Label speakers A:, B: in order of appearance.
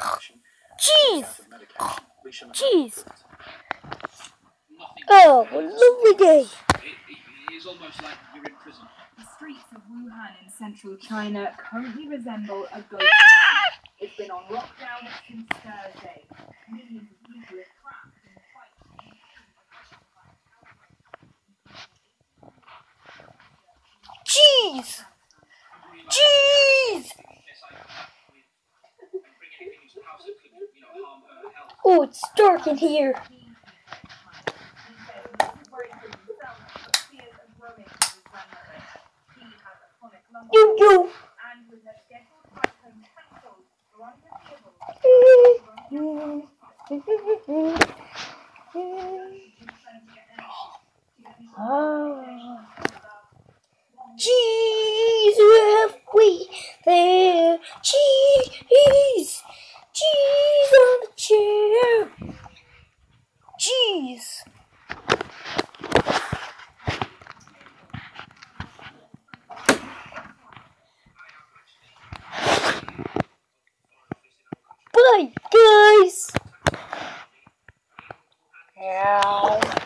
A: Jeez! Jeez! Oh, what a lovely day!
B: It is almost like you're in prison.
C: The streets of Wuhan in central China currently resemble a ghost town. It's been on lockdown since Thursday. Millions of people are trapped in fights.
A: Jeez! Jeez! Oh, it's dark in here. You go. Ah. Oh. Jeez, we there? Jeez, trees. Bye, guys! Yeah.